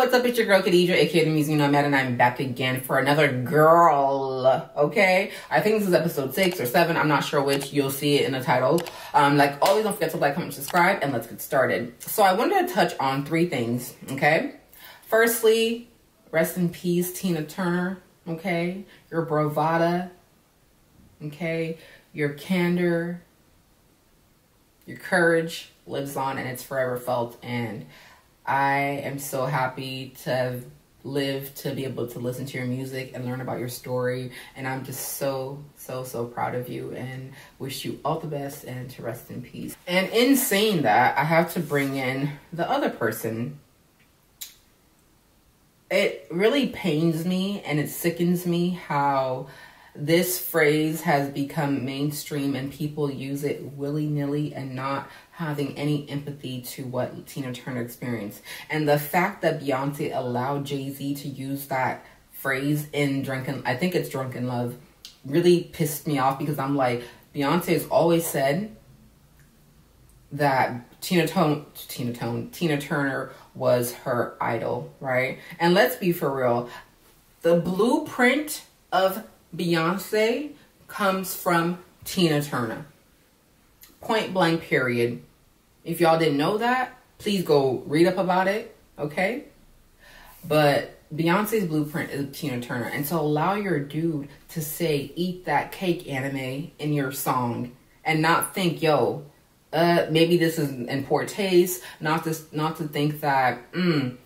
what's up? It's your GRRL Kadija, aka the Music Nomad, and I'm back again for another girl. Okay, I think this is episode six or seven. I'm not sure which. You'll see it in the title. Um, like always, don't forget to like, comment, subscribe, and let's get started. So I wanted to touch on three things. Okay, firstly, rest in peace, Tina Turner. Okay, your bravada. Okay, your candor, your courage lives on, and it's forever felt. And I am so happy to live to be able to listen to your music and learn about your story. And I'm just so, so, so proud of you and wish you all the best and to rest in peace. And in saying that, I have to bring in the other person. It really pains me and it sickens me how this phrase has become mainstream and people use it willy nilly and not having any empathy to what Tina Turner experienced. And the fact that Beyonce allowed Jay Z to use that phrase in Drunk In, I think it's Drunk In Love, really pissed me off because I'm like, Beyonce has always said that Tina Tone, Tina Tone, Tina Turner was her idol, right? And let's be for real, the blueprint of Beyonce comes from Tina Turner. Point blank, period. If y'all didn't know that, please go read up about it, okay? But Beyonce's blueprint is Tina Turner. And to allow your dude to say, eat that cake Anna Mae in your song and not think, yo, uh, maybe this is in poor taste, not to, not to think that, mm,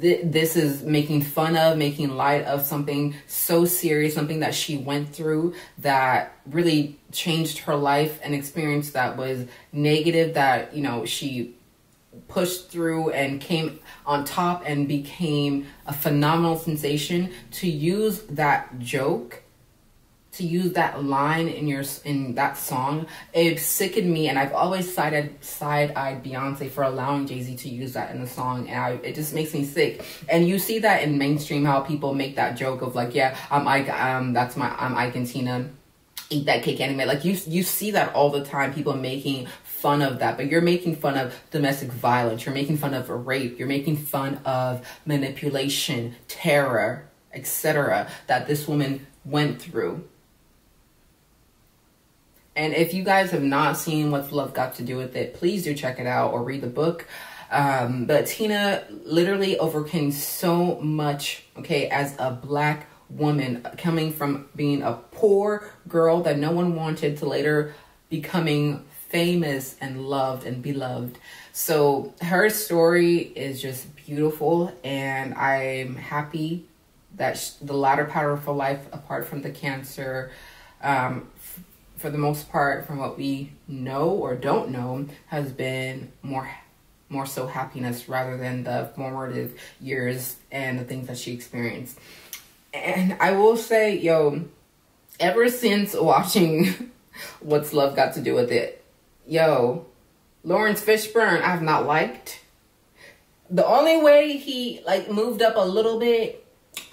th- this is making fun of, making light of something so serious, something that she went through that really changed her life, an experience that was negative, that, you know, she pushed through and came on top and became a phenomenal sensation. To use that joke to use that line in your in that song, it sickened me, and I've always sided side eyed Beyonce for allowing Jay Z to use that in the song, and I, it just makes me sick. And you see that in mainstream how people make that joke of like, yeah, I'm Ike, um, that's my I'm Ike and Tina, eat that cake Anna Mae. Like you you see that all the time, people making fun of that, but you're making fun of domestic violence, you're making fun of rape, you're making fun of manipulation, terror, etc. that this woman went through and if you guys have not seen What's Love Got to Do with It, please do check it out or read the book. Um, but Tina literally overcame so much, okay, as a black woman coming from being a poor girl that no one wanted to later becoming famous and loved and beloved. So her story is just beautiful, and I'm happy that the latter part of her life, apart from the cancer, um, for the most part, from what we know or don't know, has been more more so happiness rather than the formative years and the things that she experienced. And I will say, yo, ever since watching What's Love Got to Do with It, yo, Laurence Fishburne, I've not liked. The only way he like moved up a little bit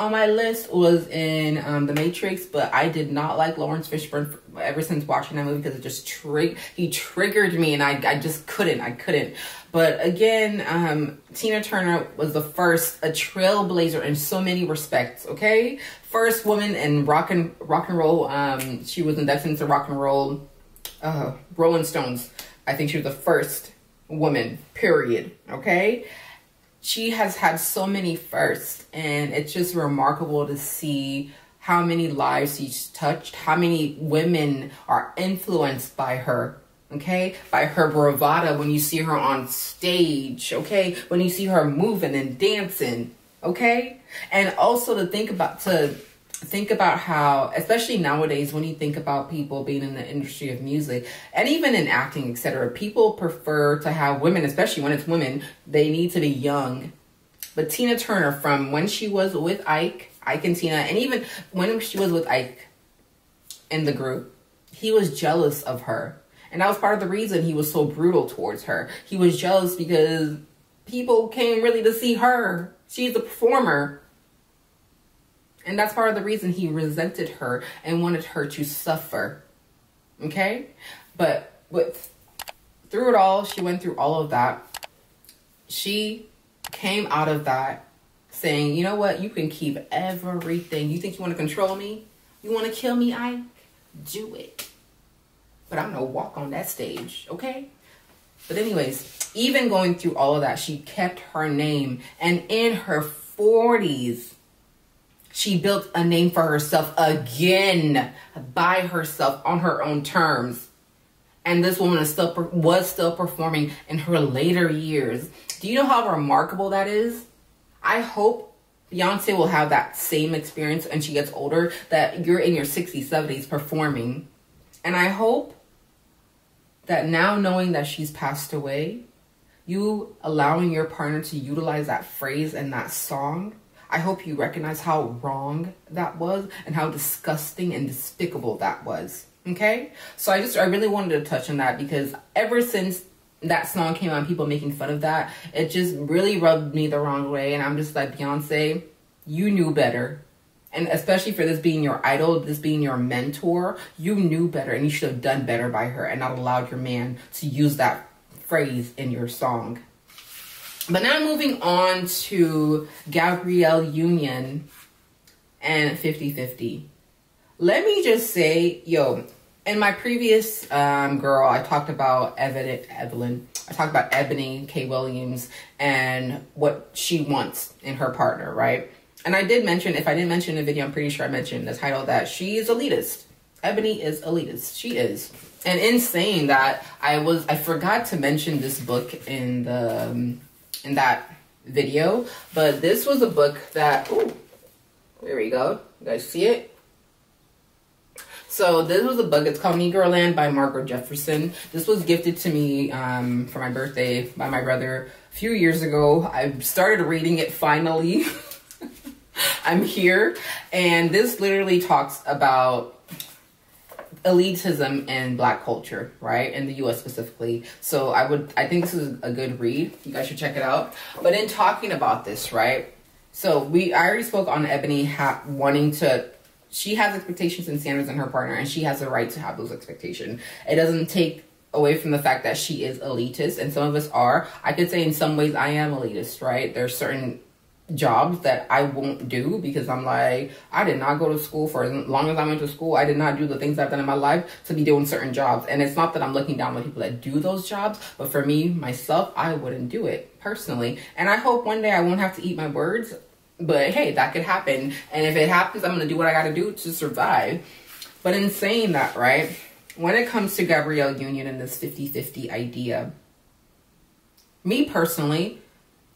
on my list was in um, The Matrix, but I did not like Laurence Fishburne ever since watching that movie because it just tri- he triggered me and I, I just couldn't, I couldn't. But again, um, Tina Turner was the first, a trailblazer in so many respects, okay? First woman in rock and, rock and roll, um, she was inducted into rock and roll, uh, Rolling Stones. I think she was the first woman, period, okay? She has had so many firsts and it's just remarkable to see how many lives she's touched, how many women are influenced by her, okay? By her bravado when you see her on stage, okay? When you see her moving and dancing, okay? And also to think about, to think about how, especially nowadays, when you think about people being in the industry of music and even in acting, etc., people prefer to have women, especially when it's women, they need to be young. But Tina Turner, from when she was with Ike, Ike and Tina, and even when she was with Ike in the group, he was jealous of her. And that was part of the reason he was so brutal towards her. He was jealous because people came really to see her. She's a performer and that's part of the reason he resented her and wanted her to suffer. Okay? But with through it all, she went through all of that. She came out of that saying, you know what, you can keep everything. You think you want to control me? You want to kill me, Ike? do it. But I'm gonna walk on that stage, okay? But anyways, even going through all of that, she kept her name. And in her 40s, she built a name for herself again by herself on her own terms. And this woman still was still performing in her later years. Do you know how remarkable that is? I hope Beyonce will have that same experience when she gets older that you're in your 60s, 70s performing. And I hope that now knowing that she's passed away, you allowing your partner to utilize that phrase and that song I hope you recognize how wrong that was and how disgusting and despicable that was. Okay? So I just, I really wanted to touch on that because ever since that song came out people making fun of that, it just really rubbed me the wrong way. And I'm just like, Beyonce, you knew better. And especially for this being your idol, this being your mentor, you knew better and you should have done better by her and not allowed your man to use that phrase in your song. But now moving on to Gabrielle Union and 50-50. Let me just say, yo, in my previous um, GRRL, I talked about Evelyn, Evelyn. I talked about Ebony K. Williams and what she wants in her partner, right? And I did mention, if I didn't mention in the video, I'm pretty sure I mentioned the title that she is elitist. Ebony is elitist. She is. And in saying that, I was I forgot to mention this book in the um, in that video. But this was a book that, ooh, there we go. You guys see it? So this was a book. It's called Negroland by Margaret Jefferson. This was gifted to me um, for my birthday by my brother a few years ago. I started reading it finally. I'm here. And this literally talks about elitism in black culture, right? In the US specifically. So I would I think this is a good read. You guys should check it out. But in talking about this, right? So we I already spoke on Ebony ha- wanting to she has expectations and standards in her partner and she has the right to have those expectations. It doesn't take away from the fact that she is elitist and some of us are. I could say in some ways I am elitist, right? There's certain jobs that I won't do because I'm like, I did not go to school for as long as I went to school. I did not do the things I've done in my life to be doing certain jobs. And it's not that I'm looking down on people that do those jobs, but for me, myself, I wouldn't do it personally. And I hope one day I won't have to eat my words. But hey, that could happen. And if it happens, I'm going to do what I got to do to survive. But in saying that, right, when it comes to Gabrielle Union and this 50 50 idea, me personally,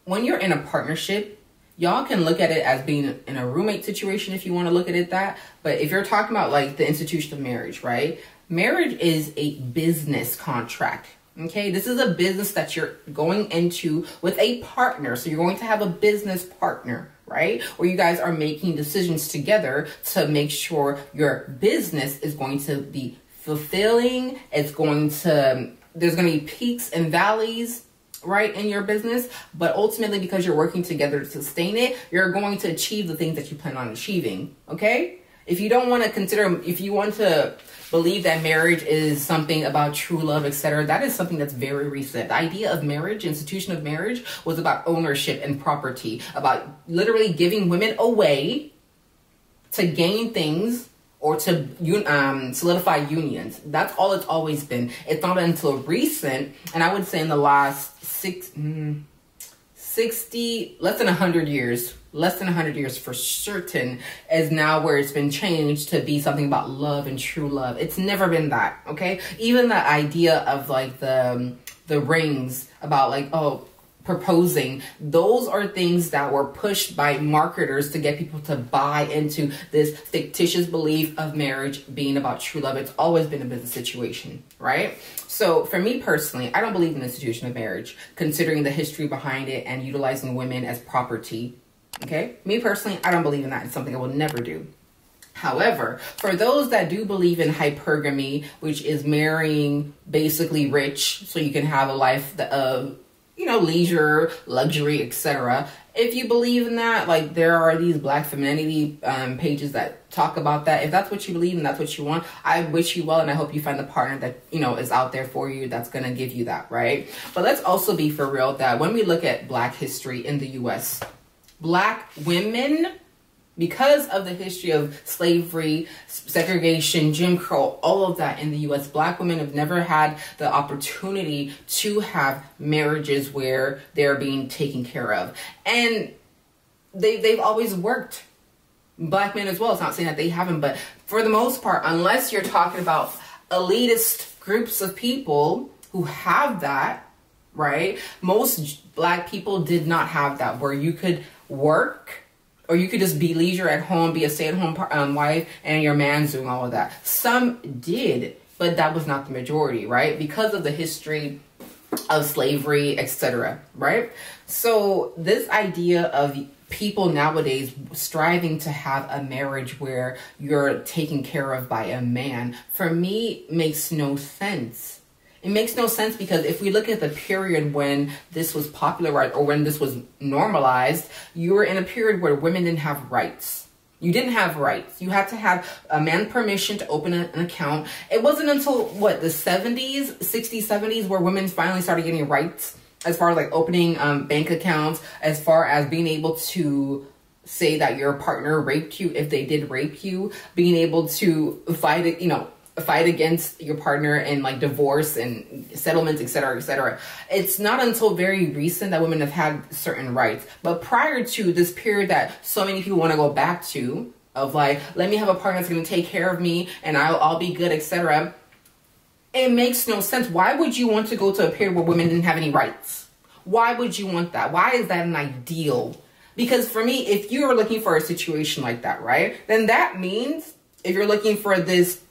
when you're in a partnership, y'all can look at it as being in a roommate situation if you want to look at it that. But if you're talking about like the institution of marriage, right? Marriage is a business contract. Okay, this is a business that you're going into with a partner. So you're going to have a business partner, right? Where you guys are making decisions together to make sure your business is going to be fulfilling. It's going to, there's going to be peaks and valleys right in your business but ultimately because you're working together to sustain it you're going to achieve the things that you plan on achieving okay? If you don't want to consider if you want to believe that marriage is something about true love etc that is something that's very recent. The idea of marriage institution of marriage was about ownership and property about literally giving women away to gain things or to um, solidify unions. That's all it's always been. It's not until recent, and I would say in the last six, mm, 60, less than 100 years, less than 100 years for certain, is now where it's been changed to be something about love and true love. It's never been that, okay? Even the idea of like the, the rings about like, oh, proposing. Those are things that were pushed by marketers to get people to buy into this fictitious belief of marriage being about true love. It's always been a business situation, right? So for me personally, I don't believe in the institution of marriage, considering the history behind it and utilizing women as property. Okay? Me personally, I don't believe in that. It's something I will never do. However, for those that do believe in hypergamy, which is marrying basically rich so you can have a life of uh, you know, leisure, luxury, etc. if you believe in that, like there are these black femininity um, pages that talk about that. If that's what you believe and that's what you want, I wish you well and I hope you find the partner that, you know, is out there for you that's going to give you that, right? But let's also be for real that when we look at black history in the US, black women because of the history of slavery, segregation, Jim Crow, all of that in the US, black women have never had the opportunity to have marriages where they're being taken care of. And they, they've always worked. Black men as well. It's not saying that they haven't, but for the most part, unless you're talking about elitist groups of people who have that, right? Most black people did not have that where you could work or you could just be leisure at home, be a stay-at-home um, wife, and your man's doing all of that. Some did, but that was not the majority, right? Because of the history of slavery, etc., right? So this idea of people nowadays striving to have a marriage where you're taken care of by a man, for me, makes no sense it makes no sense because if we look at the period when this was popularized or when this was normalized, you were in a period where women didn't have rights. You didn't have rights. You had to have a man permission to open an account. It wasn't until what the 70s, 60s, 70s where women finally started getting rights as far as like opening um, bank accounts, as far as being able to say that your partner raped you if they did rape you, being able to fight it, you know, fight against your partner and like divorce and settlements, etc., etc. It's not until very recent that women have had certain rights. But prior to this period that so many people want to go back to, of like, let me have a partner that's going to take care of me and I'll, I'll be good, etc. It makes no sense. Why would you want to go to a period where women didn't have any rights? Why would you want that? Why is that an ideal? Because for me, if you are looking for a situation like that, right, then that means if you're looking for this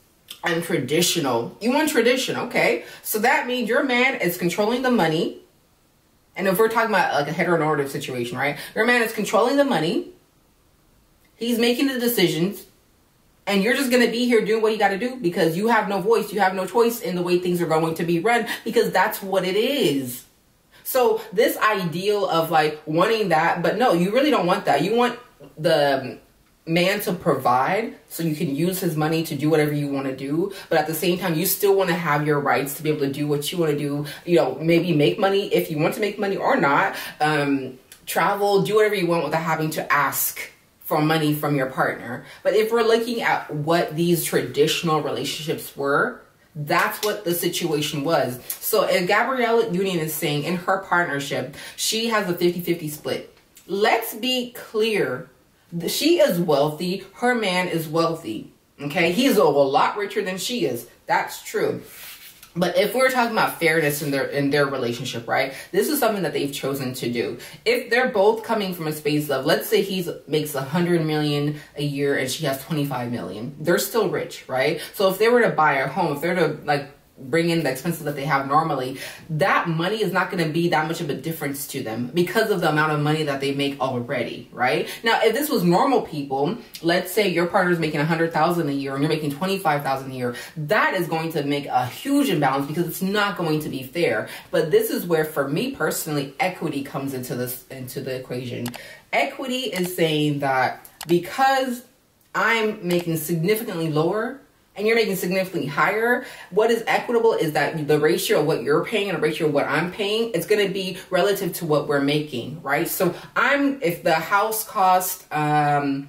and traditional. You want tradition, okay? So that means your man is controlling the money. And if we're talking about like a heteronormative situation, right? Your man is controlling the money. He's making the decisions. And you're just gonna be here doing what you gotta do because you have no voice, you have no choice in the way things are going to be run because that's what it is. So this ideal of like wanting that, but no, you really don't want that. You want the man to provide so you can use his money to do whatever you want to do but at the same time you still want to have your rights to be able to do what you want to do you know maybe make money if you want to make money or not um, travel do whatever you want without having to ask for money from your partner but if we're looking at what these traditional relationships were that's what the situation was. So if Gabrielle Union is saying in her partnership, she has a 50-50 split. Let's be clear she is wealthy. Her man is wealthy. Okay. He's a, lot richer than she is. That's true. But if we're talking about fairness in their in their relationship, right? This is something that they've chosen to do. If they're both coming from a space of, let's say he makes a hundred million a year and she has twenty five million, they're still rich, right? So if they were to buy a home, if they're to like bring in the expenses that they have normally, that money is not going to be that much of a difference to them because of the amount of money that they make already, right? Now, if this was normal people, let's say your partner is making 100,000 a year and you're making 25,000 a year, that is going to make a huge imbalance because it's not going to be fair. But this is where for me personally equity comes into this into the equation. Equity is saying that because I'm making significantly lower and you're making significantly higher, what is equitable is that the ratio of what you're paying and the ratio of what I'm paying, it's going to be relative to what we're making, right? So I'm, if the house cost um,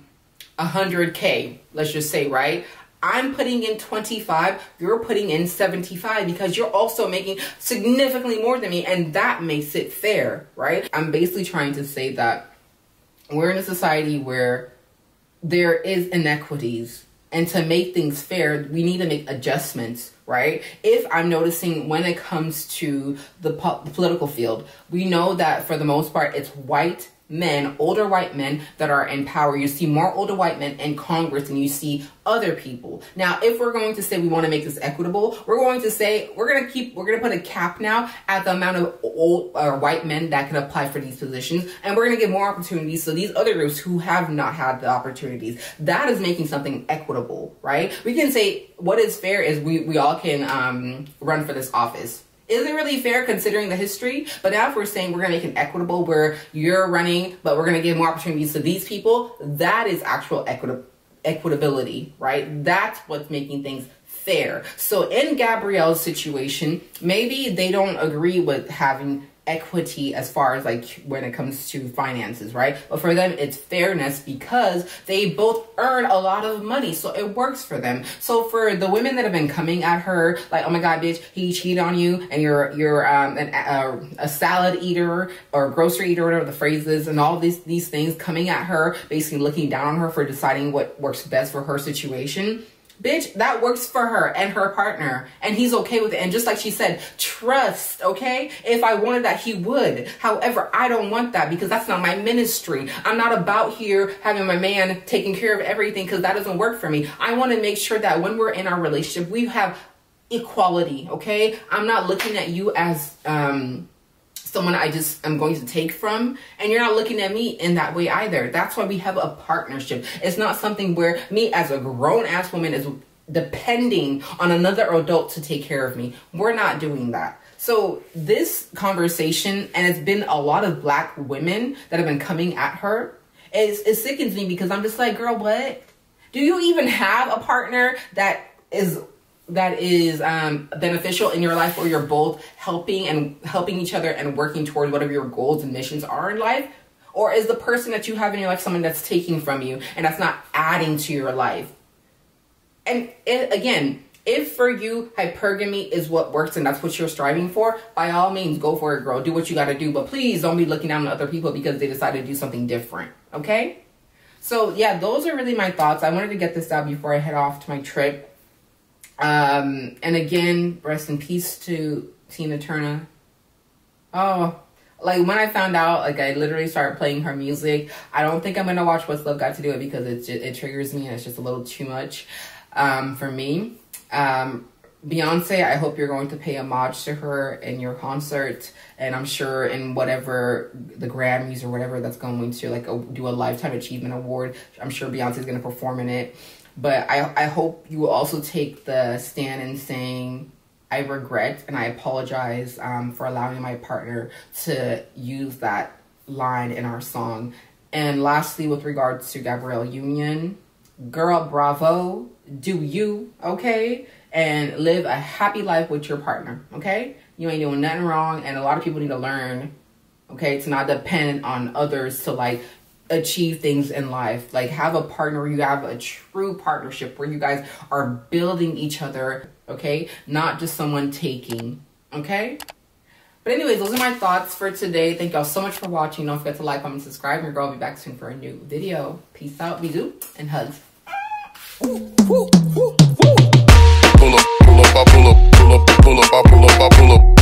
100K, let's just say, right? I'm putting in 25, you're putting in 75 because you're also making significantly more than me and that makes it fair, right? I'm basically trying to say that we're in a society where there is inequities and to make things fair, we need to make adjustments, right? If I'm noticing when it comes to the, po- the political field, we know that for the most part, it's white men, older white men that are in power. You see more older white men in Congress than you see other people. Now, if we're going to say we want to make this equitable, we're going to say we're going to keep, we're going to put a cap now at the amount of old uh, white men that can apply for these positions. And we're going to give more opportunities to these other groups who have not had the opportunities. That is making something equitable, right? We can say what is fair is we, we all can um, run for this office is it really fair considering the history? But now if we're saying we're gonna make it equitable where you're running, but we're gonna give more opportunities to these people, that is actual equitable equitability, right? That's what's making things fair. So in Gabrielle's situation, maybe they don't agree with having equity as far as like when it comes to finances, right? But for them, it's fairness because they both earn a lot of money. So it works for them. So for the women that have been coming at her, like, oh my God, bitch, he cheated on you and you're, you're, um, an, uh, a salad eater or grocery eater, whatever the phrase is, and all these, these things coming at her, basically looking down on her for deciding what works best for her situation Bitch, that works for her and her partner, and he's okay with it. And just like she said, trust, okay? If I wanted that, he would. However, I don't want that because that's not my ministry. I'm not about here having my man taking care of everything because that doesn't work for me. I want to make sure that when we're in our relationship, we have equality, okay? I'm not looking at you as, um, someone I just am going to take from. And you're not looking at me in that way either. That's why we have a partnership. It's not something where me as a grown ass woman is depending on another adult to take care of me. We're not doing that. So this conversation, and it's been a lot of black women that have been coming at her, is it sickens me because I'm just like, girl, what? Do you even have a partner that is that is um, beneficial in your life where you're both helping and helping each other and working toward whatever your goals and missions are in life? Or is the person that you have in your life someone that's taking from you and that's not adding to your life? And it, again, if for you hypergamy is what works and that's what you're striving for, by all means, go for it, girl. Do what you got to do. But please don't be looking down on other people because they decided to do something different. Okay? So, yeah, those are really my thoughts. I wanted to get this out before I head off to my trip. Um, and again, rest in peace to Tina Turner. Oh, like when I found out, like I literally started playing her music. I don't think I'm gonna watch What's Love Got to Do It because it it triggers me and it's just a little too much um, for me. Um, Beyonce, I hope you're going to pay homage to her in your concert, and I'm sure in whatever the Grammys or whatever that's going to like a, do a lifetime achievement award. I'm sure Beyonce's going to perform in it. But I, I hope you will also take the stand in saying, I regret and I apologize um, for allowing my partner to use that line in our song. And lastly, with regards to Gabrielle Union, girl, bravo, do you, okay? And live a happy life with your partner, okay? You ain't doing nothing wrong, and a lot of people need to learn, okay, to not depend on others to like achieve things in life. Like have a partner you have a true partnership where you guys are building each other, okay? Not just someone taking, okay? But anyways, those are my thoughts for today. Thank y'all so much for watching. Don't forget to like, comment, subscribe. Your girl will be back soon for a new video. Peace out, bisous, and hugs. Pull up, pull up, up, pull up, pull up, pull up, pull up, pull up.